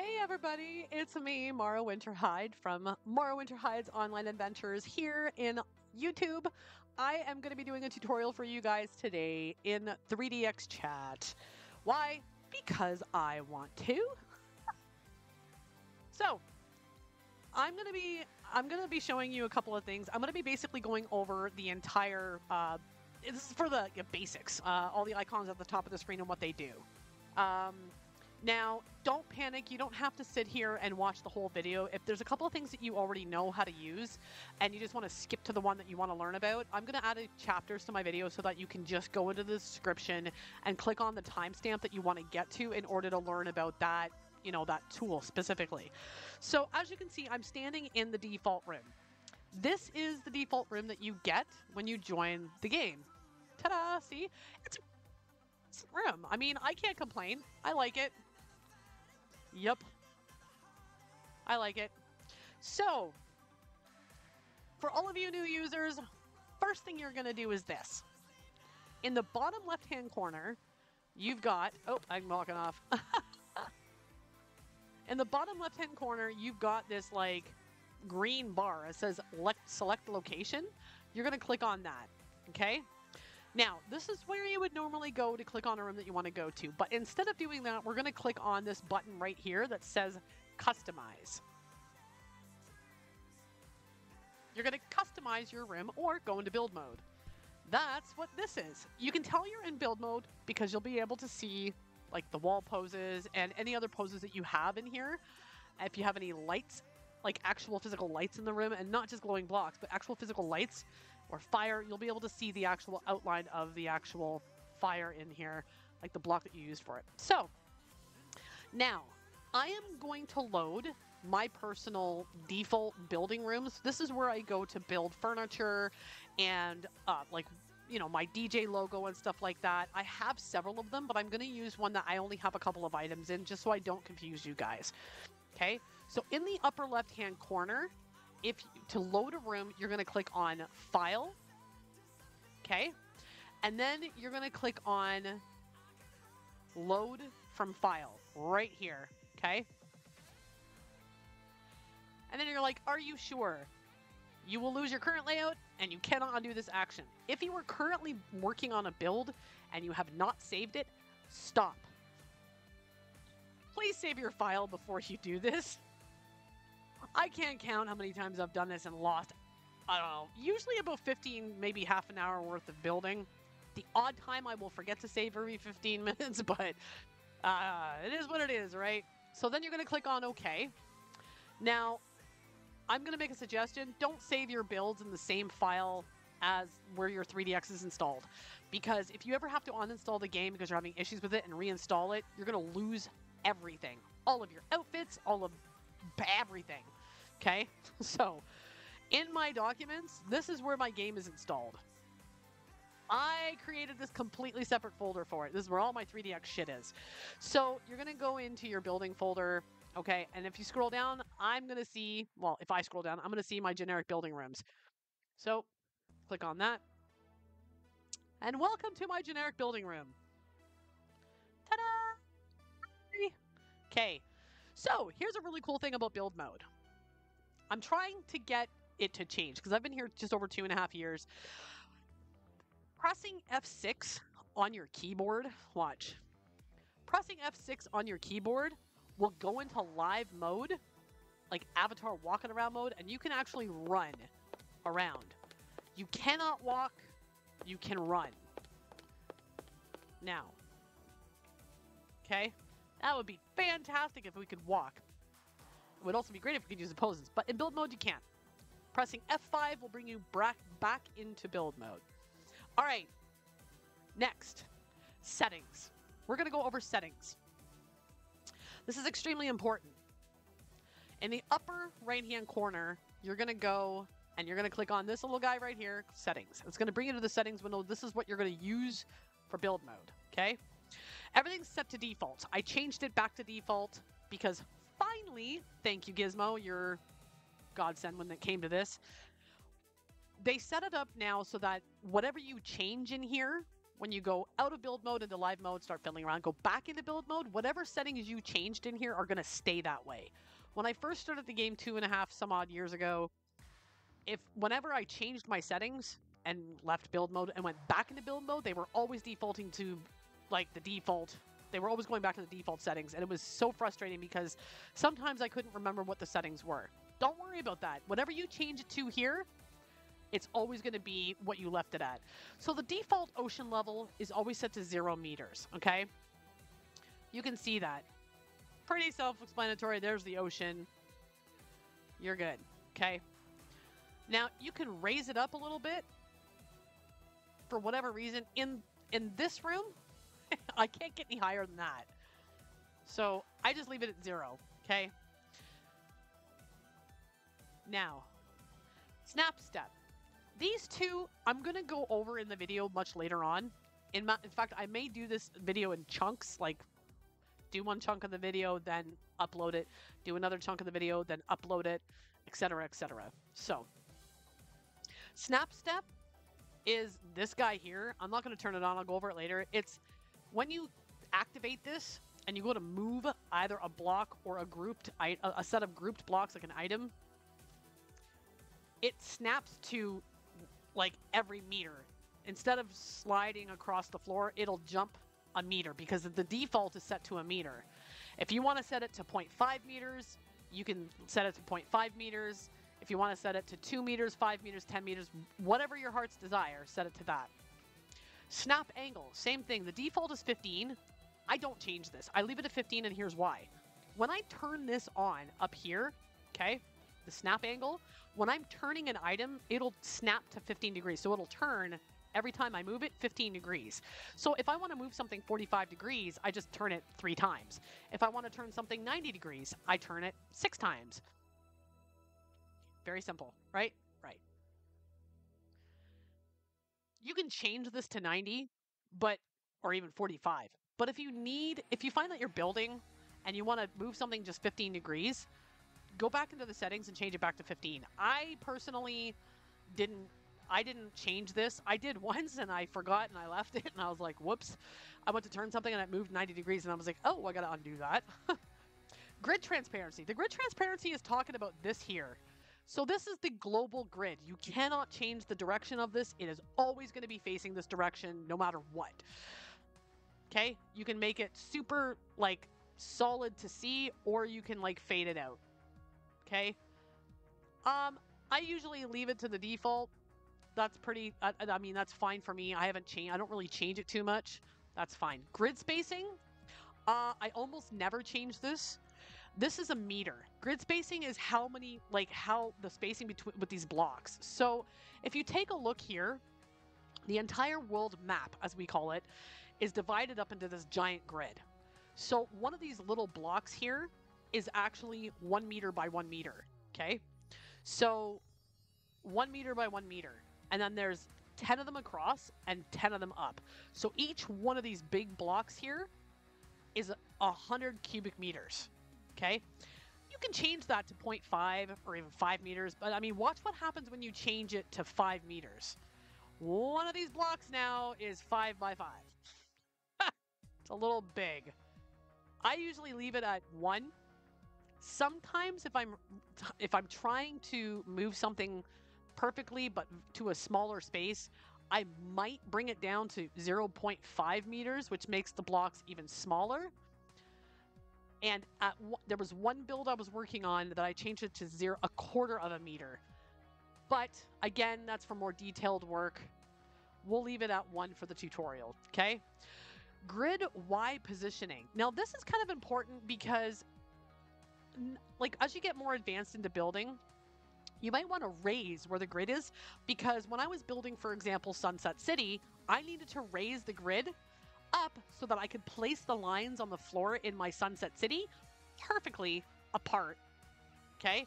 Hey everybody, it's me, Mara Winterhyde from Mara Winterhyde's Online Adventures here in YouTube. I am going to be doing a tutorial for you guys today in 3DXChat. Why? Because I want to. so, I'm going to be I'm going to be showing you a couple of things. I'm going to be basically going over the entire uh, this is for the basics, uh, all the icons at the top of the screen and what they do. Um, now, don't panic. You don't have to sit here and watch the whole video. If there's a couple of things that you already know how to use and you just want to skip to the one that you want to learn about, I'm going to add chapters to my video so that you can just go into the description and click on the timestamp that you want to get to in order to learn about that, you know, that tool specifically. So as you can see, I'm standing in the default room. This is the default room that you get when you join the game. Ta-da! See? It's room. I mean, I can't complain. I like it. Yep. I like it. So, for all of you new users, first thing you're going to do is this. In the bottom left-hand corner, you've got... Oh, I'm walking off. In the bottom left-hand corner, you've got this, like, green bar. It says select location. You're going to click on that, okay? Now, this is where you would normally go to click on a room that you want to go to, but instead of doing that, we're going to click on this button right here that says Customize. You're going to customize your room or go into build mode. That's what this is. You can tell you're in build mode because you'll be able to see like the wall poses and any other poses that you have in here. If you have any lights, like actual physical lights in the room and not just glowing blocks, but actual physical lights, or fire, you'll be able to see the actual outline of the actual fire in here, like the block that you used for it. So, now, I am going to load my personal default building rooms. This is where I go to build furniture and uh, like you know my DJ logo and stuff like that. I have several of them, but I'm going to use one that I only have a couple of items in just so I don't confuse you guys. Okay, so in the upper left hand corner, if to load a room, you're going to click on File. Okay. And then you're going to click on Load from File right here. Okay. And then you're like, are you sure? You will lose your current layout and you cannot undo this action. If you are currently working on a build and you have not saved it, stop. Please save your file before you do this. I can't count how many times I've done this and lost, I don't know, usually about 15, maybe half an hour worth of building. The odd time I will forget to save every 15 minutes, but uh, it is what it is, right? So then you're going to click on OK. Now, I'm going to make a suggestion. Don't save your builds in the same file as where your 3DX is installed. Because if you ever have to uninstall the game because you're having issues with it and reinstall it, you're going to lose everything. All of your outfits, all of everything. Okay, so in my documents, this is where my game is installed. I created this completely separate folder for it. This is where all my 3DX shit is. So you're going to go into your building folder, okay? And if you scroll down, I'm going to see, well, if I scroll down, I'm going to see my generic building rooms. So click on that. And welcome to my generic building room. Ta-da! Okay, so here's a really cool thing about build mode. I'm trying to get it to change because I've been here just over two and a half years. Pressing F6 on your keyboard, watch. Pressing F6 on your keyboard will go into live mode, like avatar walking around mode, and you can actually run around. You cannot walk, you can run. Now, okay? That would be fantastic if we could walk. It would also be great if we could use poses, but in build mode you can't. Pressing F5 will bring you back, back into build mode. All right, next, settings. We're gonna go over settings. This is extremely important. In the upper right-hand corner, you're gonna go and you're gonna click on this little guy right here, settings. It's gonna bring you to the settings window. This is what you're gonna use for build mode, okay? Everything's set to default. I changed it back to default because finally, thank you Gizmo, your godsend when it came to this. They set it up now so that whatever you change in here, when you go out of build mode into live mode, start fiddling around, go back into build mode, whatever settings you changed in here are going to stay that way. When I first started the game two and a half some odd years ago, if whenever I changed my settings and left build mode and went back into build mode, they were always defaulting to like the default. They were always going back to the default settings, and it was so frustrating because sometimes I couldn't remember what the settings were. Don't worry about that. Whatever you change it to here, it's always going to be what you left it at. So the default ocean level is always set to zero meters, okay? You can see that. Pretty self-explanatory. There's the ocean. You're good, okay? Now, you can raise it up a little bit for whatever reason. In in this room, I can't get any higher than that. So I just leave it at zero, okay? Now, snap step. These two, I'm going to go over in the video much later on. In, my, in fact, I may do this video in chunks, like do one chunk of the video, then upload it, do another chunk of the video, then upload it, etc., etc. So, snap step is this guy here. I'm not going to turn it on. I'll go over it later. It's when you activate this and you go to move either a block or a grouped a set of grouped blocks like an item, it snaps to like every meter. Instead of sliding across the floor, it'll jump a meter because the default is set to a meter. If you want to set it to 0.5 meters, you can set it to 0.5 meters. If you want to set it to 2 meters, 5 meters, 10 meters, whatever your heart's desire, set it to that. Snap angle, same thing. The default is 15. I don't change this. I leave it at 15 and here's why. When I turn this on up here, okay, the snap angle, when I'm turning an item, it'll snap to 15 degrees. So it'll turn every time I move it 15 degrees. So if I want to move something 45 degrees, I just turn it three times. If I want to turn something 90 degrees, I turn it six times. Very simple, right? You can change this to 90, but or even 45. But if you need, if you find that you're building and you want to move something just 15 degrees, go back into the settings and change it back to 15. I personally didn't I didn't change this. I did once and I forgot and I left it and I was like, whoops. I went to turn something and it moved 90 degrees and I was like, oh, I got to undo that. grid transparency. The grid transparency is talking about this here. So this is the global grid. You cannot change the direction of this. It is always going to be facing this direction no matter what. Okay? You can make it super like solid to see or you can like fade it out. Okay? Um I usually leave it to the default that's pretty. I, I mean, that's fine for me. I haven't changed. I don't really change it too much. That's fine. Grid spacing. Uh, I almost never change this. This is a meter. Grid spacing is how many, like how the spacing between with these blocks. So if you take a look here, the entire world map, as we call it, is divided up into this giant grid. So one of these little blocks here is actually one meter by one meter. Okay. So one meter by one meter and then there's 10 of them across and 10 of them up. So each one of these big blocks here is 100 cubic meters. Okay? You can change that to 0.5 or even 5 meters, but I mean, watch what happens when you change it to 5 meters. One of these blocks now is 5 by 5. it's a little big. I usually leave it at 1. Sometimes if I'm if I'm trying to move something perfectly, but to a smaller space, I might bring it down to 0.5 meters, which makes the blocks even smaller. And there was one build I was working on that I changed it to zero, a quarter of a meter. But again, that's for more detailed work. We'll leave it at one for the tutorial, okay? Grid Y positioning. Now, this is kind of important because, like, as you get more advanced into building, you might want to raise where the grid is because when I was building, for example, Sunset City, I needed to raise the grid up so that I could place the lines on the floor in my Sunset City perfectly apart. Okay?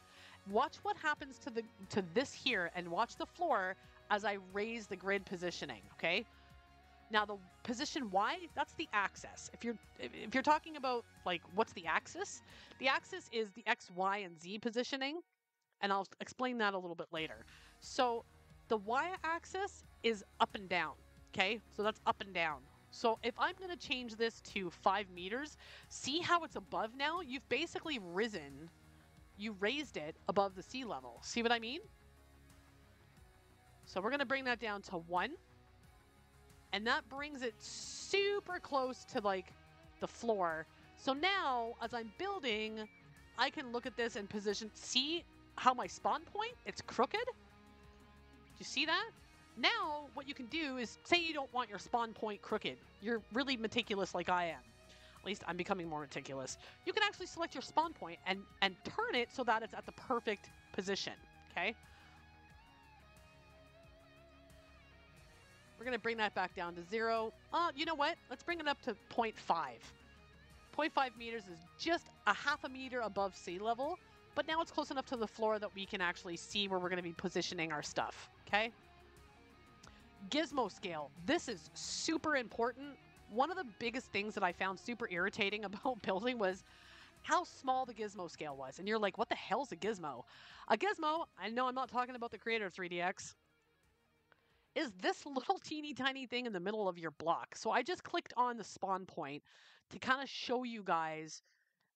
Watch what happens to the to this here and watch the floor as I raise the grid positioning, okay? Now the position Y, that's the axis. If you're if you're talking about like what's the axis? The axis is the X, Y, and Z positioning and I'll explain that a little bit later. So the y-axis is up and down, Okay, so that's up and down. So if I'm going to change this to five meters, see how it's above now? You've basically risen, you raised it above the sea level. See what I mean? So we're going to bring that down to one. And that brings it super close to like the floor. So now as I'm building, I can look at this and position, see how my spawn point, it's crooked. Do you see that? Now, what you can do is say you don't want your spawn point crooked. You're really meticulous like I am. At least I'm becoming more meticulous. You can actually select your spawn point and, and turn it so that it's at the perfect position, okay? We're to bring that back down to zero. Uh, you know what? Let's bring it up to 0.5. 0.5 meters is just a half a meter above sea level, but now it's close enough to the floor that we can actually see where we're to be positioning our stuff, okay? Gizmo scale. This is super important. One of the biggest things that I found super irritating about building was how small the gizmo scale was. And you're like, what the hell's a gizmo? A gizmo, I know I'm not talking about the creator of 3DX, is this little teeny tiny thing in the middle of your block. So I just clicked on the spawn point to kind of show you guys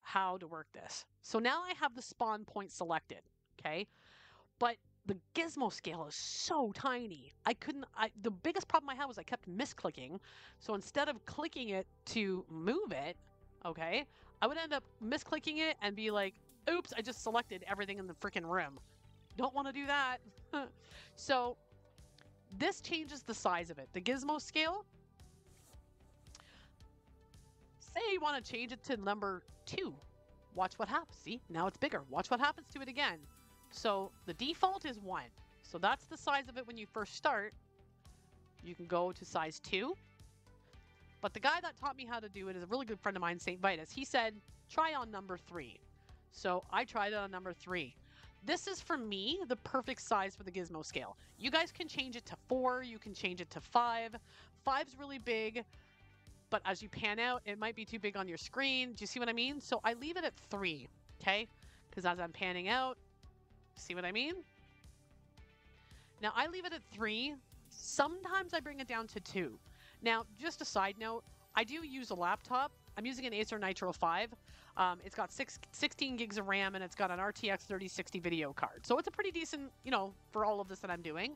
how to work this. So now I have the spawn point selected, okay? But the gizmo scale is so tiny. I couldn't I the biggest problem I had was I kept misclicking. So instead of clicking it to move it, okay, I would end up misclicking it and be like, "Oops, I just selected everything in the freaking room." Don't want to do that. so this changes the size of it. The gizmo scale say you want to change it to number 2. Watch what happens. See? Now it's bigger. Watch what happens to it again. So the default is 1. So that's the size of it when you first start. You can go to size 2. But the guy that taught me how to do it is a really good friend of mine, St. Vitus. He said, try on number 3. So I tried it on number 3. This is, for me, the perfect size for the gizmo scale. You guys can change it to 4. You can change it to 5. Five's really big but as you pan out, it might be too big on your screen. Do you see what I mean? So I leave it at three, okay? Because as I'm panning out, see what I mean? Now I leave it at three. Sometimes I bring it down to two. Now, just a side note, I do use a laptop. I'm using an Acer Nitro 5. Um, it's got six, 16 gigs of RAM and it's got an RTX 3060 video card. So it's a pretty decent, you know, for all of this that I'm doing.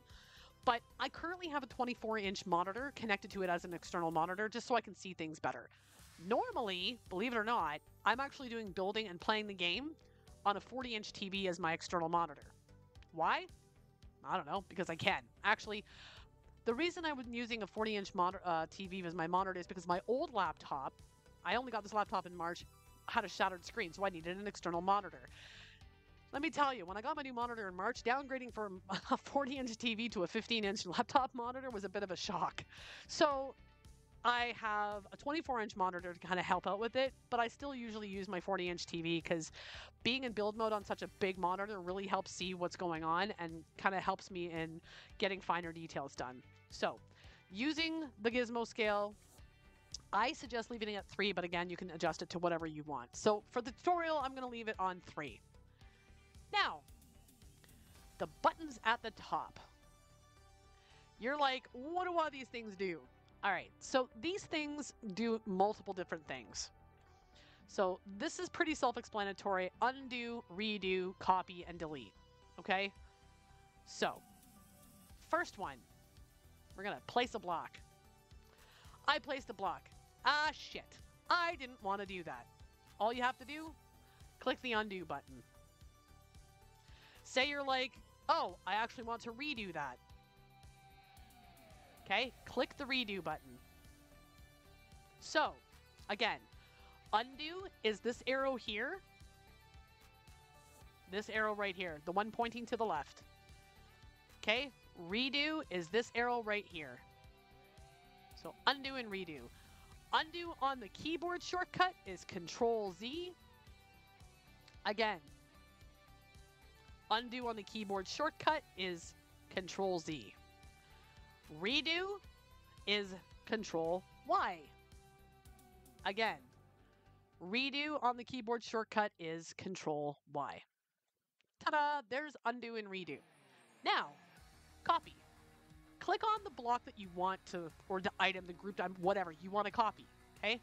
But I currently have a 24 inch monitor connected to it as an external monitor just so I can see things better. Normally, believe it or not, I'm actually doing building and playing the game on a 40 inch TV as my external monitor. Why? I don't know, because I can. Actually, the reason I was using a 40 inch uh, TV as my monitor is because my old laptop, I only got this laptop in March, had a shattered screen, so I needed an external monitor. Let me tell you, when I got my new monitor in March, downgrading from a 40 inch TV to a 15 inch laptop monitor was a bit of a shock. So I have a 24 inch monitor to kind of help out with it, but I still usually use my 40 inch TV because being in build mode on such a big monitor really helps see what's going on and kind of helps me in getting finer details done. So, using the gizmo scale, I suggest leaving it at 3, but again, you can adjust it to whatever you want. So, for the tutorial, I'm going to leave it on 3. Now, the buttons at the top. You're like, what do all these things do? All right, so these things do multiple different things. So this is pretty self-explanatory. Undo, redo, copy, and delete. Okay? So, first one, we're going to place a block. I placed a block. Ah, shit. I didn't want to do that. All you have to do, click the undo button. Say you're like, oh, I actually want to redo that. Okay, click the redo button. So, again, undo is this arrow here. This arrow right here, the one pointing to the left. Okay, redo is this arrow right here. So undo and redo. Undo on the keyboard shortcut is Control Z. Again, Undo on the keyboard shortcut is Control Z. Redo is Control Y. Again, redo on the keyboard shortcut is Control Y. Ta-da! There's undo and redo. Now, copy. click on the block that you want to, or the item, the group whatever you want to copy. Okay.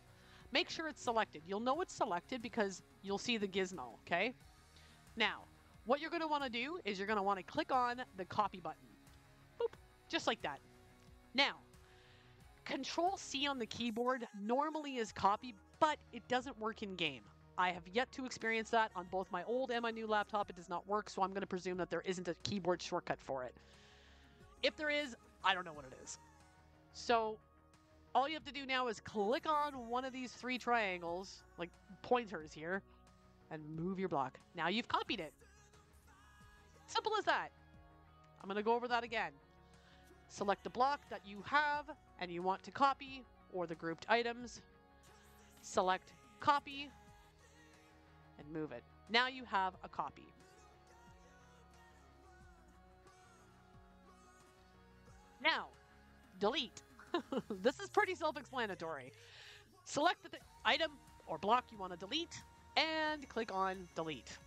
Make sure it's selected. You'll know it's selected because you'll see the gizmo. Okay. Now, what you're going to want to do is you're going to want to click on the copy button. Boop. Just like that. Now, Control C on the keyboard normally is copy, but it doesn't work in game. I have yet to experience that on both my old and my new laptop. It does not work, so I'm going to presume that there isn't a keyboard shortcut for it. If there is, I don't know what it is. So all you have to do now is click on one of these three triangles, like pointers here, and move your block. Now you've copied it. Simple as that. I'm going to go over that again. Select the block that you have and you want to copy, or the grouped items. Select copy, and move it. Now you have a copy. Now, delete. this is pretty self-explanatory. Select the item or block you want to delete and click on delete.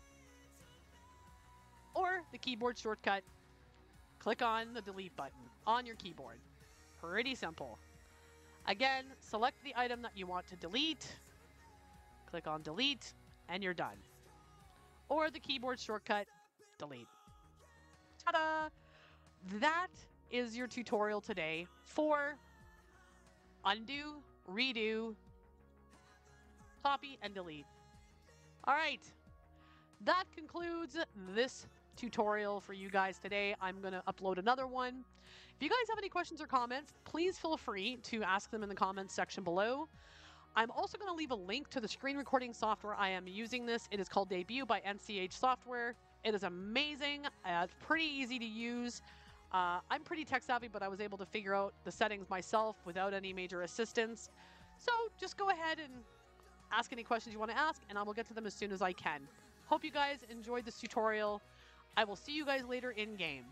Or the keyboard shortcut, click on the delete button on your keyboard. Pretty simple. Again, select the item that you want to delete, click on delete, and you're done. Or the keyboard shortcut, delete. Ta-da! That is your tutorial today for undo, redo, copy, and delete. All right, that concludes this tutorial for you guys today. I'm going to upload another one. If you guys have any questions or comments, please feel free to ask them in the comments section below. I'm also going to leave a link to the screen recording software I am using this. It is called Debut by NCH Software. It is amazing. Uh, it's pretty easy to use. Uh, I'm pretty tech savvy, but I was able to figure out the settings myself without any major assistance. So just go ahead and ask any questions you want to ask, and I will get to them as soon as I can. Hope you guys enjoyed this tutorial. I will see you guys later in game.